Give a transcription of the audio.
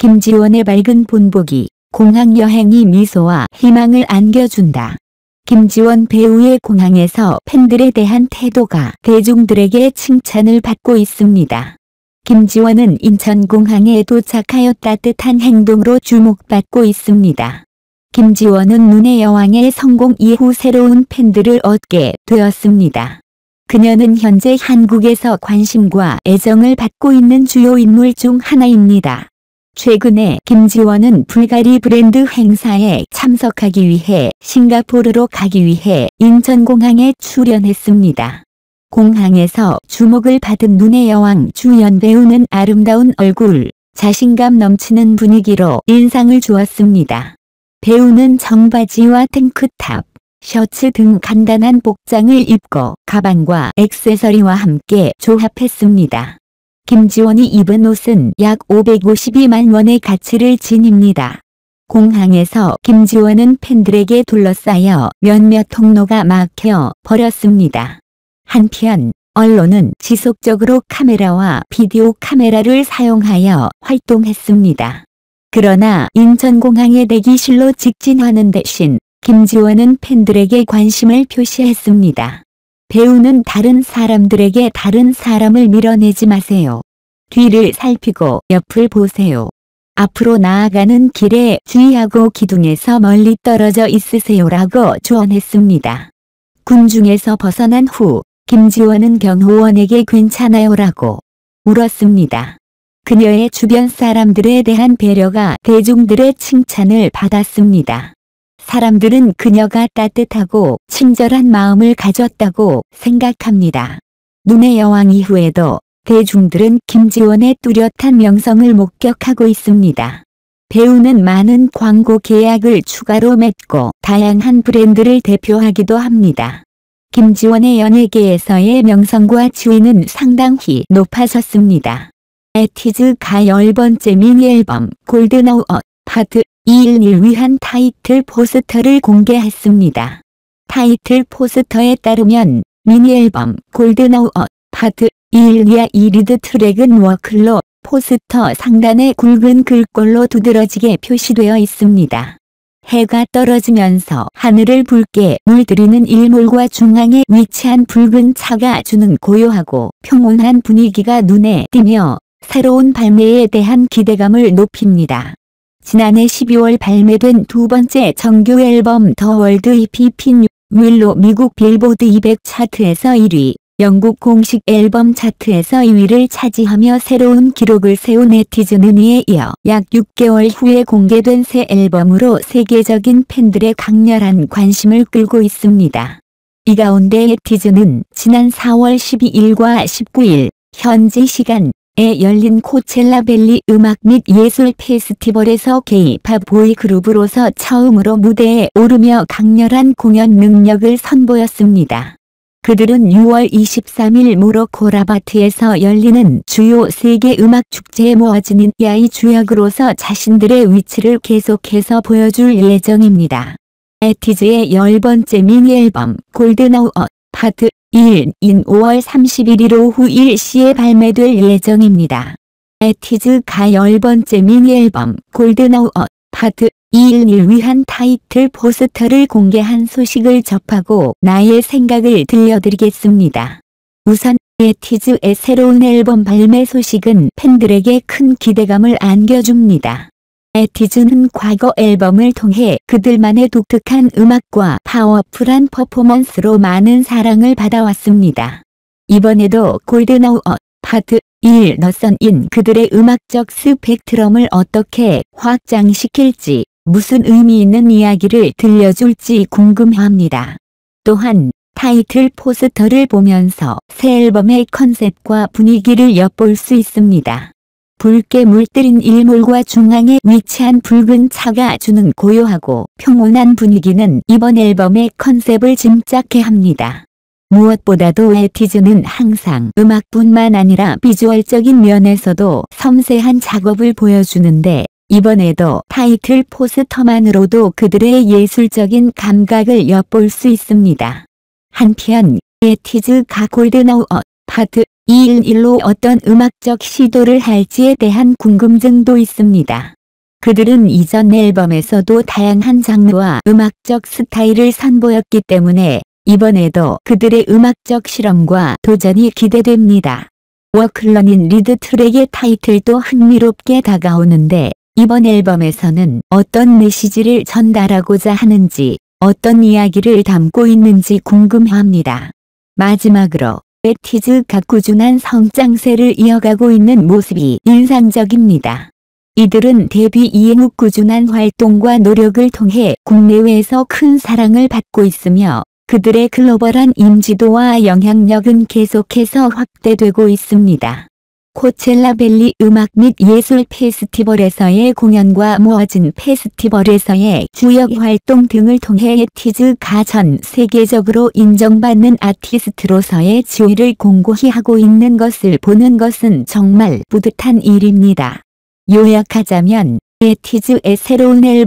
김지원의 밝은 본보기, 공항 여행이 미소와 희망을 안겨준다. 김지원 배우의 공항에서 팬들에 대한 태도가 대중들에게 칭찬을 받고 있습니다. 김지원은 인천공항에 도착하여 따뜻한 행동으로 주목받고 있습니다. 김지원은 눈의 여왕의 성공 이후 새로운 팬들을 얻게 되었습니다. 그녀는 현재 한국에서 관심과 애정을 받고 있는 주요 인물 중 하나입니다. 최근에 김지원은 불가리 브랜드 행사에 참석하기 위해 싱가포르로 가기 위해 인천공항에 출연했습니다. 공항에서 주목을 받은 눈의 여왕 주연 배우는 아름다운 얼굴, 자신감 넘치는 분위기로 인상을 주었습니다. 배우는 청바지와 탱크탑, 셔츠 등 간단한 복장을 입고 가방과 액세서리와 함께 조합했습니다. 김지원이 입은 옷은 약 552만 원의 가치를 지닙니다. 공항에서 김지원은 팬들에게 둘러싸여 몇몇 통로가 막혀 버렸습니다. 한편 언론은 지속적으로 카메라와 비디오 카메라를 사용하여 활동했습니다. 그러나 인천공항의 대기실로 직진하는 대신 김지원은 팬들에게 관심을 표시했습니다. 배우는 다른 사람들에게 다른 사람을 밀어내지 마세요. 뒤를 살피고 옆을 보세요. 앞으로 나아가는 길에 주의하고 기둥에서 멀리 떨어져 있으세요라고 조언했습니다. 군중에서 벗어난 후 김지원은 경호원에게 괜찮아요라고 울었습니다. 그녀의 주변 사람들에 대한 배려가 대중들의 칭찬을 받았습니다. 사람들은 그녀가 따뜻하고 친절한 마음을 가졌다고 생각합니다. 눈의 여왕 이후에도 대중들은 김지원의 뚜렷한 명성을 목격하고 있습니다. 배우는 많은 광고 계약을 추가로 맺고 다양한 브랜드를 대표하기도 합니다. 김지원의 연예계에서의 명성과 지위는 상당히 높아졌습니다. 에티즈가 열번째 미니앨범 골든아워 파트 211 위한 타이틀 포스터를 공개했습니다. 타이틀 포스터에 따르면 미니앨범 골든아워 파트 212의 1리드 트랙은 워클로 포스터 상단에 굵은 글꼴로 두드러지게 표시되어 있습니다. 해가 떨어지면서 하늘을 붉게 물들이는 일몰과 중앙에 위치한 붉은 차가 주는 고요하고 평온한 분위기가 눈에 띄며 새로운 발매에 대한 기대감을 높입니다. 지난해 12월 발매된 두 번째 정규 앨범 더 월드 EPP 뉴윌로 미국 빌보드 200 차트에서 1위, 영국 공식 앨범 차트에서 2위를 차지하며 새로운 기록을 세운 에이티즈는 이에 이어 약 6개월 후에 공개된 새 앨범으로 세계적인 팬들의 강렬한 관심을 끌고 있습니다. 이 가운데 에이티즈는 지난 4월 12일과 19일 현지 시간 에 열린 코첼라 벨리 음악 및 예술 페스티벌에서 게이팝 보이 그룹으로서 처음으로 무대에 오르며 강렬한 공연 능력을 선보였습니다. 그들은 6월 23일 모로코 라바트에서 열리는 주요 세계 음악 축제에 모아지는 야이 주역으로서 자신들의 위치를 계속해서 보여줄 예정입니다. 에티즈의 열번째 미니앨범 골든아워 파트 1인 5월 31일 오후 1시에 발매될 예정입니다. 에이티즈가 열번째 미니앨범 골든아워 파트 211 위한 타이틀 포스터를 공개한 소식을 접하고 나의 생각을 들려드리겠습니다. 우선 에이티즈의 새로운 앨범 발매 소식은 팬들에게 큰 기대감을 안겨줍니다. 에이티즈는 과거 앨범을 통해 그들만의 독특한 음악과 파워풀한 퍼포먼스로 많은 사랑을 받아왔습니다. 이번에도 골든아워 파트 1 너선인 그들의 음악적 스펙트럼을 어떻게 확장시킬지 무슨 의미 있는 이야기를 들려줄지 궁금합니다. 또한 타이틀 포스터를 보면서 새 앨범의 컨셉과 분위기를 엿볼 수 있습니다. 붉게 물들인 일몰과 중앙에 위치한 붉은 차가 주는 고요하고 평온한 분위기는 이번 앨범의 컨셉을 짐작케 합니다. 무엇보다도 에티즈는 항상 음악뿐만 아니라 비주얼적인 면에서도 섬세한 작업을 보여주는데 이번에도 타이틀 포스터만으로도 그들의 예술적인 감각을 엿볼 수 있습니다. 한편 에티즈가 골든아워 파트 211로 어떤 음악적 시도를 할지에 대한 궁금증도 있습니다. 그들은 이전 앨범에서도 다양한 장르와 음악적 스타일을 선보였기 때문에 이번에도 그들의 음악적 실험과 도전이 기대됩니다. Work라는 리드 트랙의 타이틀도 흥미롭게 다가오는데 이번 앨범에서는 어떤 메시지를 전달하고자 하는지 어떤 이야기를 담고 있는지 궁금합니다. 마지막으로 에이티즈가 꾸준한 성장세를 이어가고 있는 모습이 인상적입니다. 이들은 데뷔 이후 꾸준한 활동과 노력을 통해 국내외에서 큰 사랑을 받고 있으며 그들의 글로벌한 인지도와 영향력은 계속해서 확대되고 있습니다. 코첼라벨리 음악 및 예술 페스티벌에서의 공연과 모아진 페스티벌에서의 주역 활동 등을 통해 에티즈가 전 세계적으로 인정받는 아티스트로서의 지위를 공고히 하고 있는 것을 보는 것은 정말 뿌듯한 일입니다. 요약하자면 에티즈의 새로운 앨범